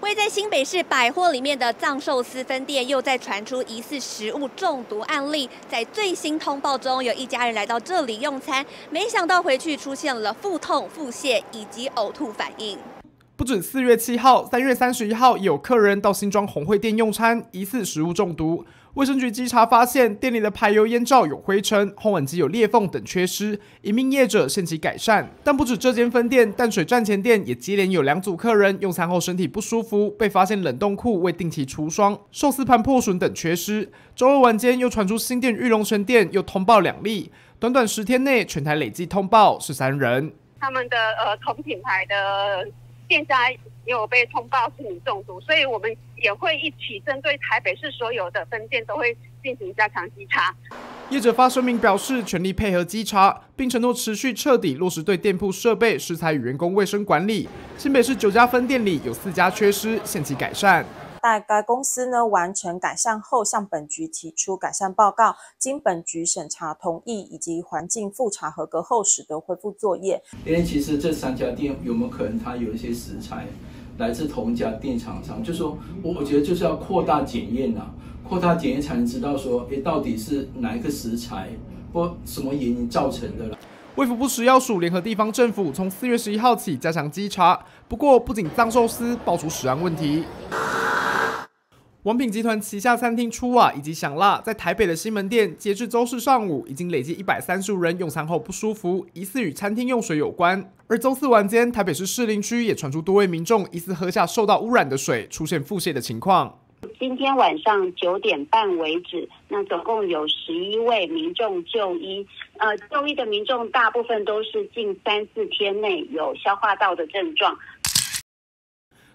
位在新北市百货里面的藏寿司分店，又在传出疑似食物中毒案例。在最新通报中，有一家人来到这里用餐，没想到回去出现了腹痛、腹泻以及呕吐反应。不止四月七号，三月三十一号有客人到新庄红会店用餐，疑似食物中毒。卫生局稽查发现，店里的排油烟罩有灰尘，烘碗机有裂缝等缺失，一名业者限期改善。但不止这间分店，淡水站前店也接连有两组客人用餐后身体不舒服，被发现冷冻库未定期除霜、寿司盘破损等缺失。周二晚间又传出新店玉龙城店又通报两例，短短十天内全台累计通报十三人。他们的呃同品牌的。店家也有被通报是你中毒，所以我们也会一起针对台北市所有的分店都会进行加强稽查。业者发声明表示，全力配合稽查，并承诺持续彻底落实对店铺设备、食材与员工卫生管理。新北市九家分店里有四家缺失，限期改善。待该公司呢完成改善后，向本局提出改善报告，经本局审查同意以及环境复查合格后，使得恢复作业。因为其实这三家店有没有可能它有一些食材来自同一家电厂商？就说我我觉得就是要扩大检验呐，扩大检验才能知道说，哎，到底是哪一个食材或什么原因造成的了。卫福部食药署联合地方政府从四月十一号起加强稽查，不过不仅藏寿司爆出食安问题。王品集团旗下餐厅初瓦以及享辣在台北的西门店，截至周四上午，已经累计一百三十五人用餐后不舒服，疑似与餐厅用水有关。而周四晚间，台北市士林区也传出多位民众疑似喝下受到污染的水，出现腹泻的情况。今天晚上九点半为止，那总共有十一位民众就医。呃，就医的民众大部分都是近三四天内有消化道的症状。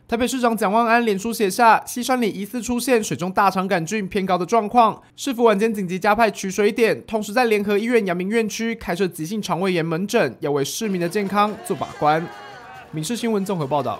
台北市长蒋万安脸书写下，西山里疑似出现水中大肠杆菌偏高的状况，市府晚间紧急加派取水点，同时在联合医院阳明院区开设急性肠胃炎门诊，要为市民的健康做把关。民事新闻综合报道。